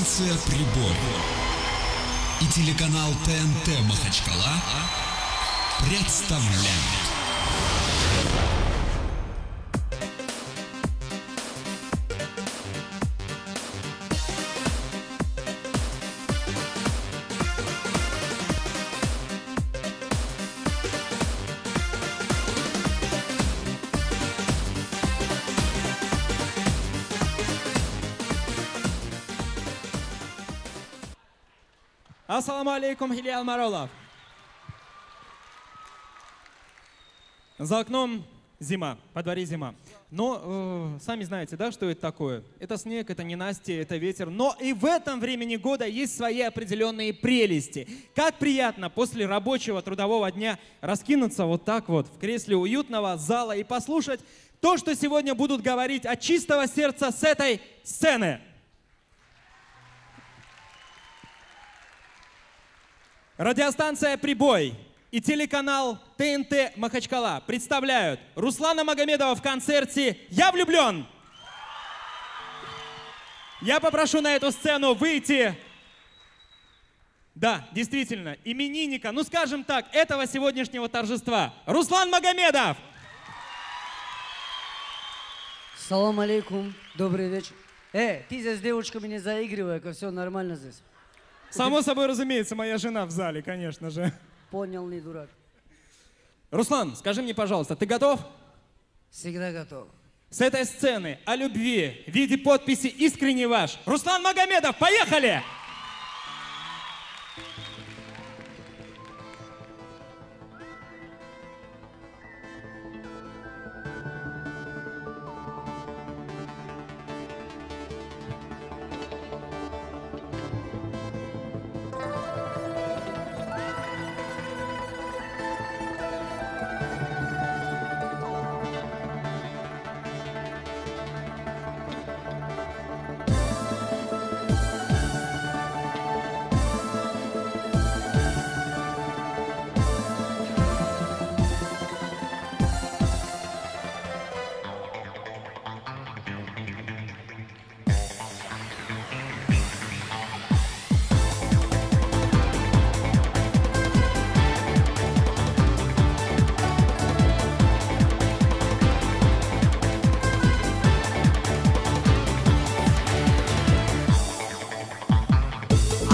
Радиостанция «Прибой» и телеканал ТНТ «Махачкала» представляют. Ассаламу алейкум, Илья Маролов. За окном зима, по дворе зима. Но э, сами знаете, да, что это такое? Это снег, это ненастье, это ветер. Но и в этом времени года есть свои определенные прелести. Как приятно после рабочего трудового дня раскинуться вот так вот в кресле уютного зала и послушать то, что сегодня будут говорить от чистого сердца с этой сцены. Радиостанция «Прибой» и телеканал ТНТ Махачкала представляют Руслана Магомедова в концерте «Я влюблен». Я попрошу на эту сцену выйти, да, действительно, именинника, ну скажем так, этого сегодняшнего торжества. Руслан Магомедов! Салам алейкум, добрый вечер. Э, ты здесь с девушками не заигрывай, все нормально здесь. Само собой разумеется, моя жена в зале, конечно же. Понял, не дурак. Руслан, скажи мне, пожалуйста, ты готов? Всегда готов. С этой сцены о любви в виде подписи «Искренне ваш» Руслан Магомедов, поехали!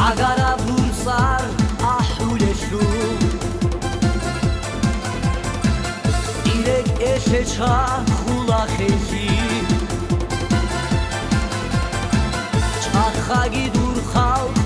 აგარა ბურსარ აჰულეშუ ირეკ ეშეჩა ხულახეში ჩახაგი დურ ხალხ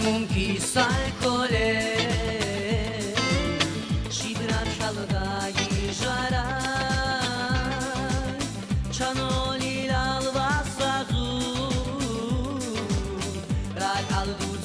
Maymun pisajkole Și brașală da ijara Cianolil al vasazu Rak al dur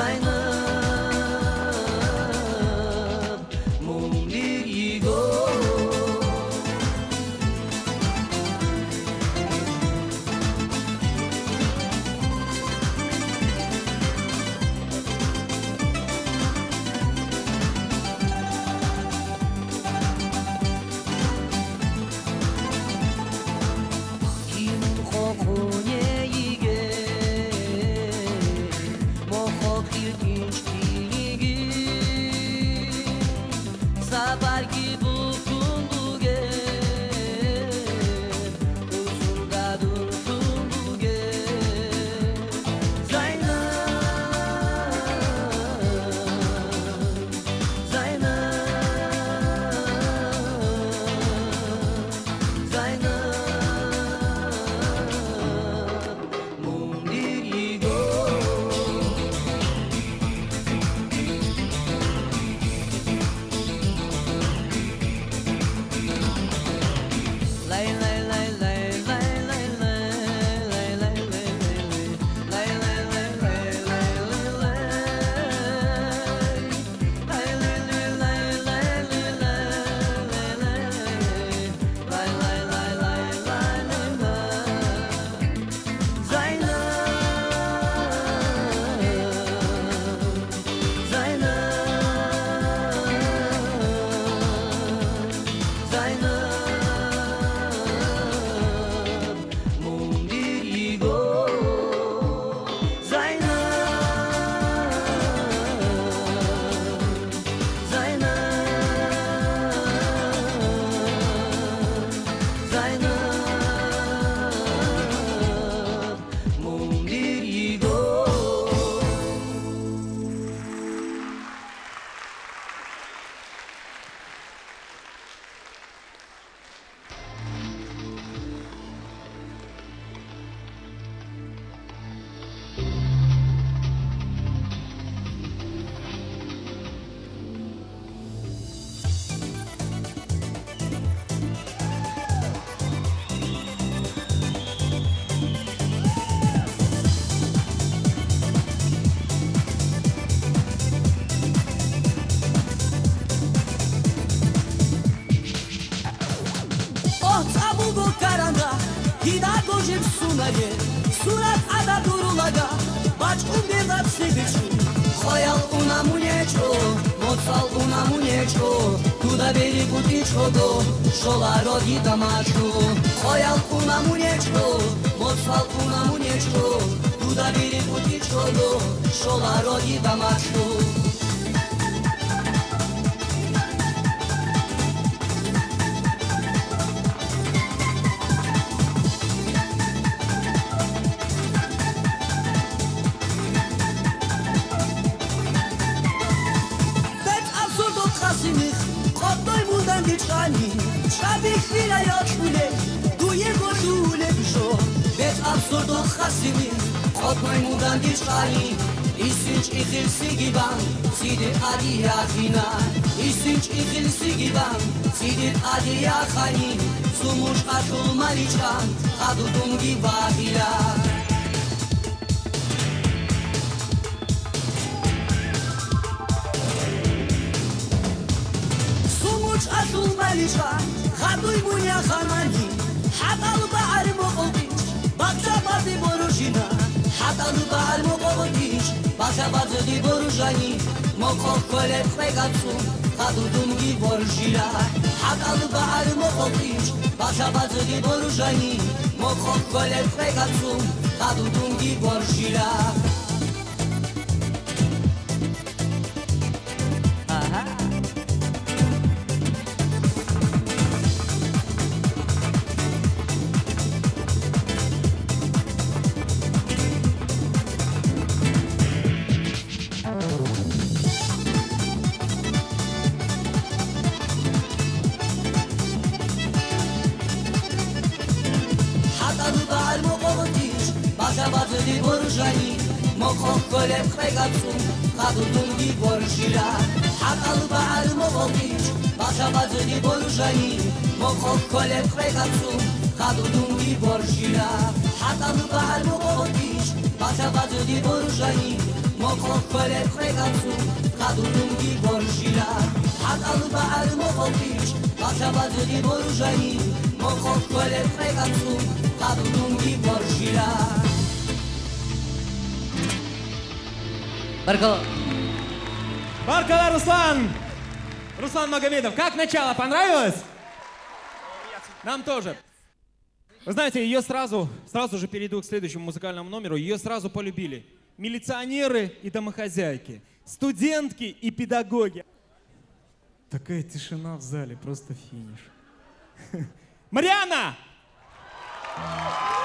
тайна Pač umieť všetko. Hojal u namu niečo, mocal u namu niečo, tuda bili putičko do, šola rodi tamačku. Hojal u namu niečo, mocal u namu niečo, tuda bili putičko do, šola rodi tamačku. ზურდო ხასიმი ყოფნაი მუდან გიშყალი ისინ ჭიხილსი გიბან სიდე ადია ხინა ისინ ჭიხილსი გიბან სიდე ადია ხანი სუმუშ ყაშულ მალიჭკან ადუდუნგი ვაგილა სუმუშ ყაშულ მალიჭკან ხადუი მუნა ხანანი ჰატალბა არ ბაზდი ბორუშინა ჰატანუ ბარ მოყოდიშ ბაზა ბაზდი ბორუშანი მოყოყოლე წეგაცუ ხადუდუნგი ბორუშირა ჰატანუ ბარ მოყოდიშ ბაზა ბაზდი ბორუშანი მოყოყოლე წეგაცუ ხადუდუნგი ბორუშირა მოხოფით ბათაბაძენი ბოლუჟანი მოხოფ ქოლებ ყეგაცუ ხადუნუი ბორჟირა ჰატალუ ბაჰალ მოხოფით ბათაბაძენი ბოლუჟანი მოხოფ ქოლებ ყეგაცუ ხადუნუი ბორჟირა ჰატალუ ბაჰალ მოხოფით ბათაბაძენი ბოლუჟანი მოხოფ ქოლებ ყეგაცუ ხადუნუი ბორჟირა Marco. Marco Ruslan. Руслан Магомедов, как начало? Понравилось? Нам тоже. Вы знаете, ее сразу, сразу же перейду к следующему музыкальному номеру, ее сразу полюбили. Милиционеры и домохозяйки, студентки и педагоги. Такая тишина в зале, просто финиш. Мариана! Мариана!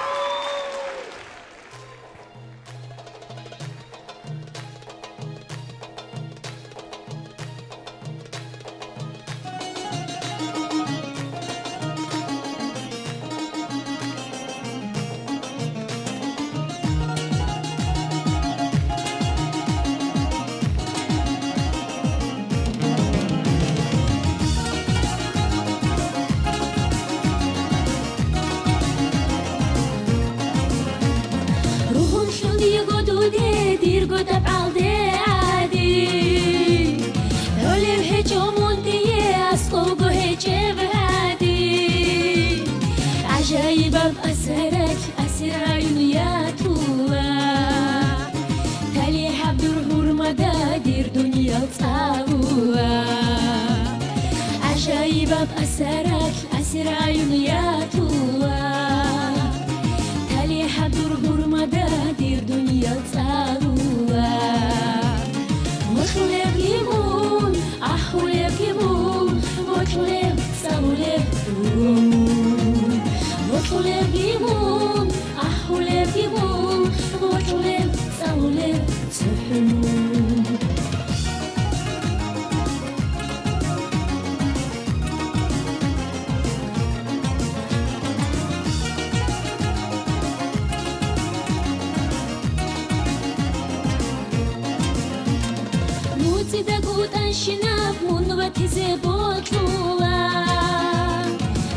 kizi botula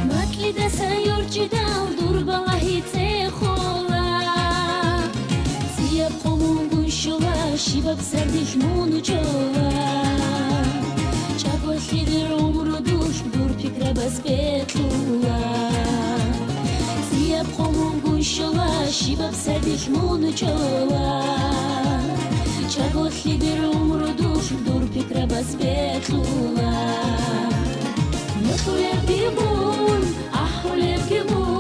Matli da sayur jidal durba lahite khola Siya qomun gunshola shibab sardish munu jola Chagol khidir umru dush dur fikra baspetula Siya qomun gunshola shibab sardish munu jola чагохи дерумру душу дур пикра баспетлула. Нехулебки бун, ахулебки бун.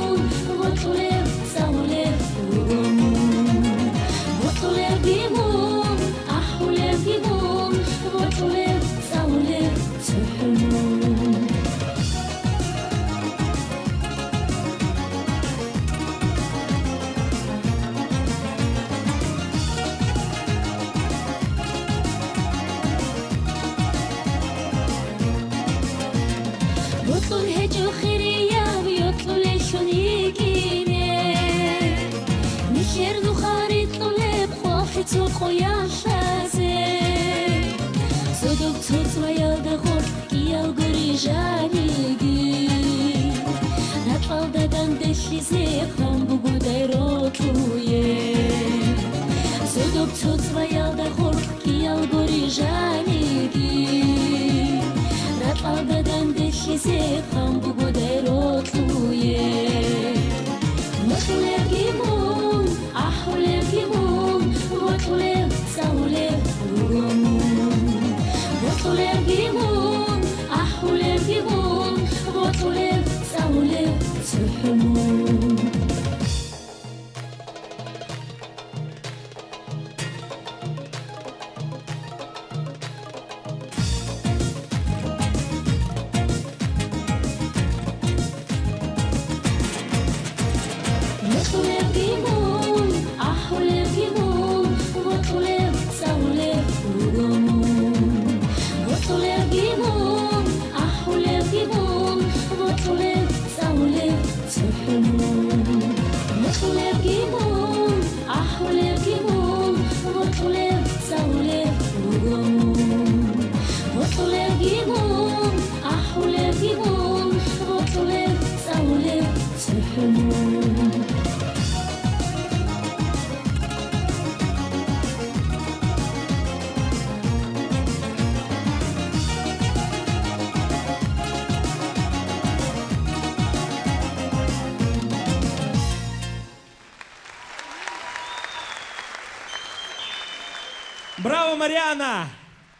Khohit zu khoyashaze Sodok tsots vayal da khor kiyal guri janigi Natval da gandeshize kham buguday rotluye Sodok tsots vayal da khor kiyal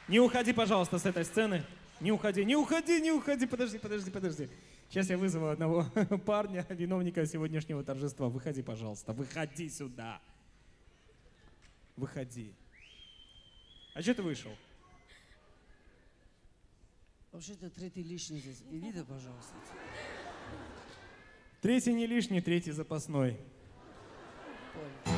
Не уходи, пожалуйста, с этой сцены. Не уходи, не уходи, не уходи. Подожди, подожди, подожди. Сейчас я вызову одного парня, виновника сегодняшнего торжества. Выходи, пожалуйста, выходи сюда. Выходи. А что ты вышел? Вообще-то третий лишний здесь. Иди да, пожалуйста. Третий не лишний, третий запасной. Понял.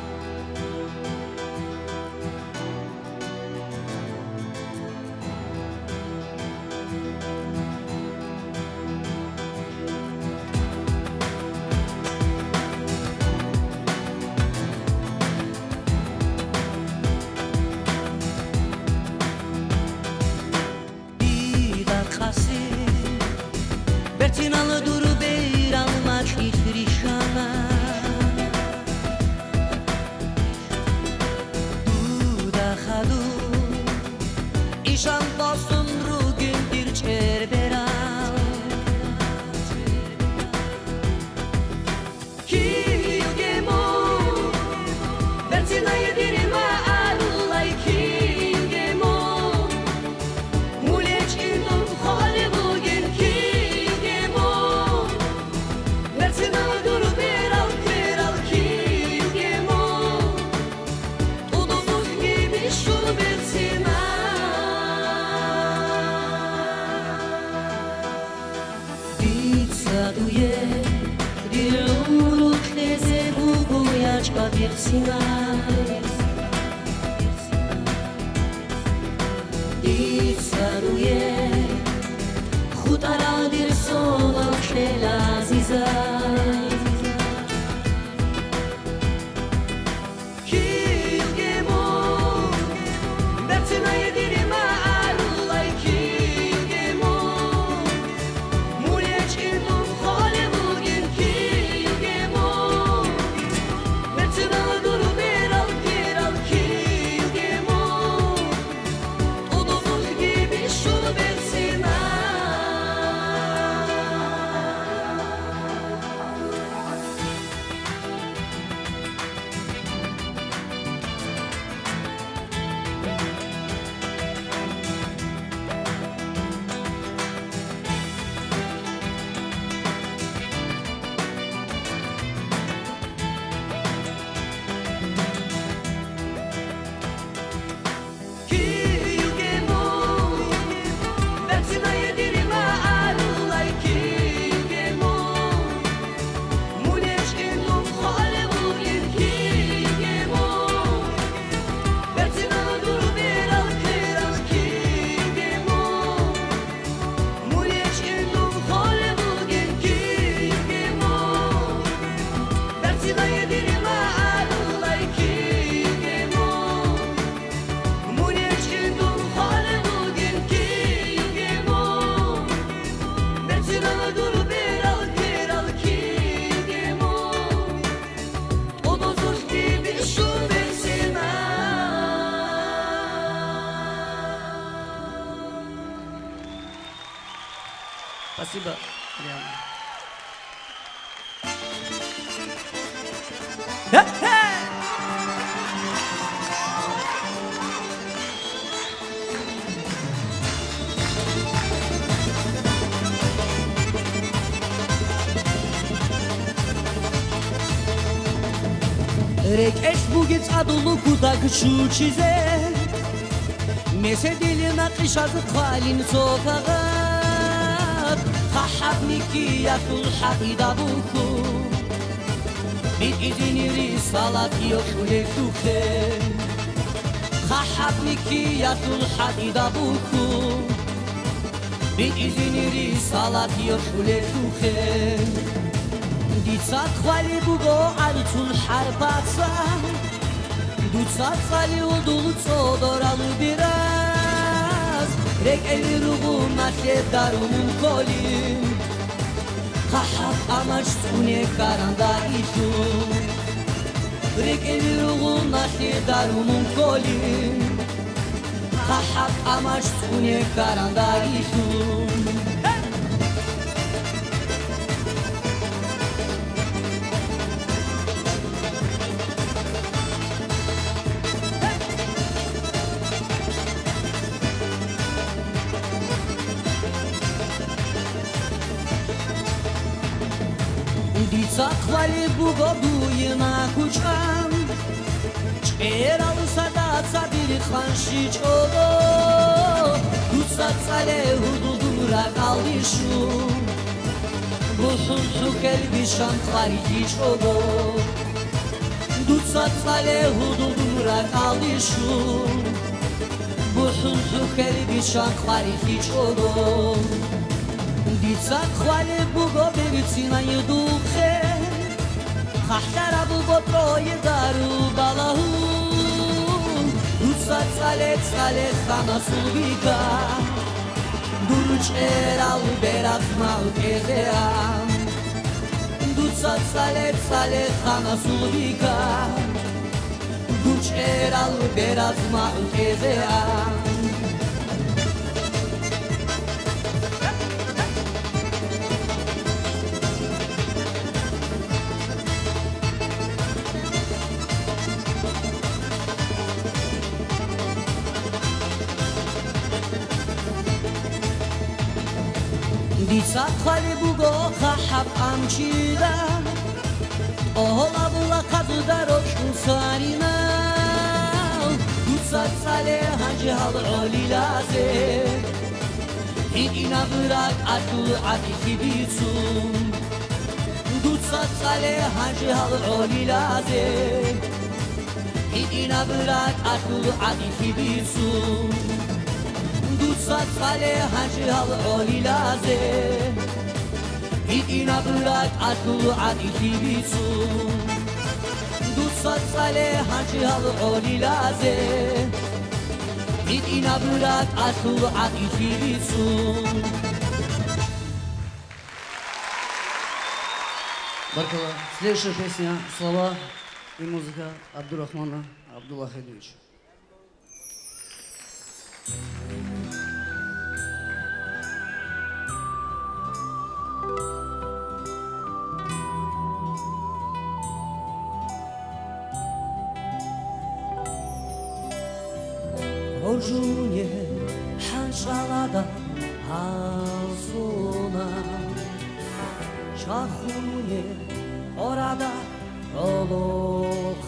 چو چیزه مثل دل نقش از قالین صفقت خحب نیکیت الحقیده بکو Bir izini risalat yok lefukte Khahab nikiyatul hadida buku Bir izini risalat yok lefukte Ditsat khali bugo altul harbatsa უდულ წოდორალ ბირას რეკელი რუგუ მაშე დარუმ კოლი ხაჰა ამაშ წუნე კარანდა იშუ რეკელი რუგუ მაშე დარუმ კოლი ხაჰა ამაშ წუნე კარანდა იშუ Убийца хвалибу году и на кучан Чкерал сада цадири ханши чодо Куца цале худудура калдишу Бусун сукер бишан хвариди чодо Дуца цале худудура калдишу Бусун сукер бишан хвариди чодо კელბი შამხარი ჭოდო დიცა ხვალე ბუგობები ცინა იდუხე ხაჰტარა ბუგოტროი დარუ ბალაჰუ დუცა წალე წალე ხამასუბიკა დურჭერა უბერაც მალკეზეა დუცა წალე წალე ხამასუბიკა დურჭერა უბერაც მალკეზეა სათხალი ბუგო ხაჰაბ ამჩიდა ოჰლა ბულა ხაზდა როშუსარინა გუცაცალე ჰაჯალ ოლილაზე იგინა ბრაკ ატუ ატიხი ბიცუ გუცაცალე ჰაჯალ ოლილაზე იგინა ბრაკ ატუ ატიხი ბიცუ საცალე ჰაჯალ ოლილაზე იკინა ბრაკ ატუ ატიხიბიცუ დუსაცალე ჰაჯალ ოლილაზე იკინა ბრაკ ატუ ატიხიბიცუ Баркала. Следующая песня, слова и музыка Абдурахмана Абдуллахедовича. 주의 한산하다 하소나 좌후에 오라다 올로하나히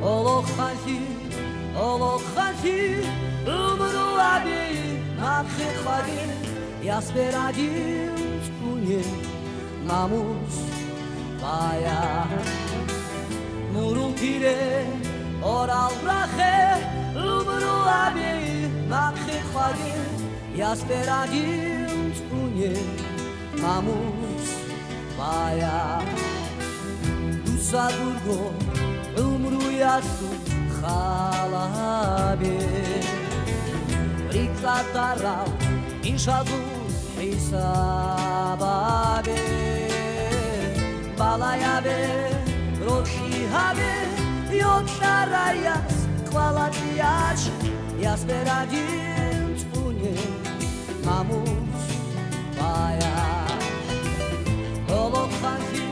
올로하히 올로하히 음으로 아비 나크하기 야스베라디 주의 나무스 바야 무릎 길에 oral rahe ნახე ხვაგი იასპერადი წუნე მამუს ბაია. დუსადურგო უმრუიასუ ხალაბი რიკატარა იშადუ ისაბაბე ბალაიაბე როშიჰაბე იოჩარაიას ყვალატიაჩ jasne dzieńczpunie mamus baja. Holochalchi,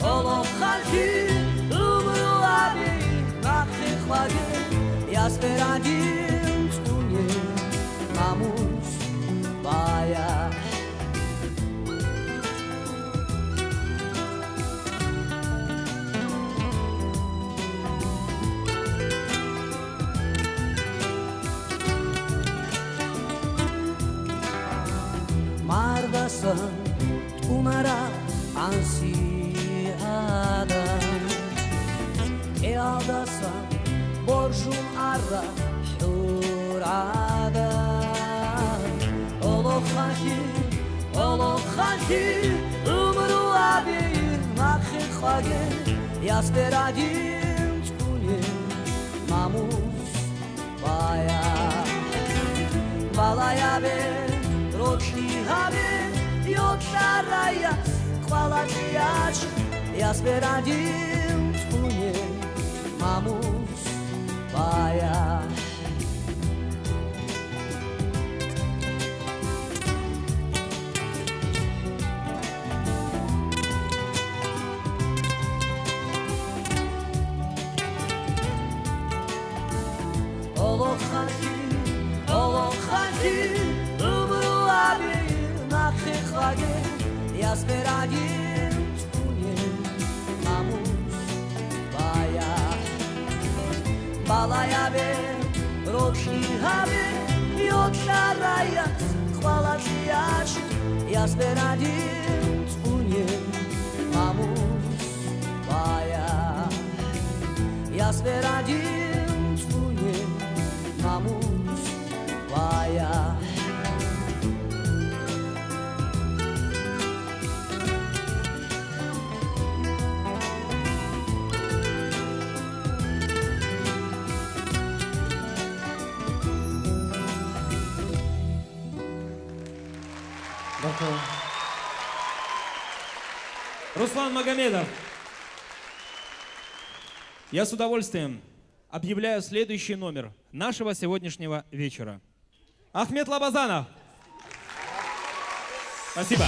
holochalchi, umrułabi, machy chładzie, jasne dzieńczpunie mamus baja. გასა თუმარა ანსიადა ეალდასა ბორჟუმ არა ჰურადა ოლოხახი ოლოხახი უმრუაბი ნახე ხაგე იასპერადი მწუნე მამუს ბაია. ვალაიაბე როჩი ჰაბე იოქშარაია ყვალაჭიაჭ იასპერადი წუნე მამუს ვაია ოლო ხალხი უმრუ აბი Volkswagen ja zbierając uniem mamus baja. Balajabe, rokshihabe, yoksharayat, khvalashiyash, ja zbierając uniem mamus baja. Ja zbierając uniem mamus baja. Браво Руслан Магомедов. Я с удовольствием объявляю следующий номер нашего сегодняшнего вечера. Ахмед Лабазанов. Спасибо.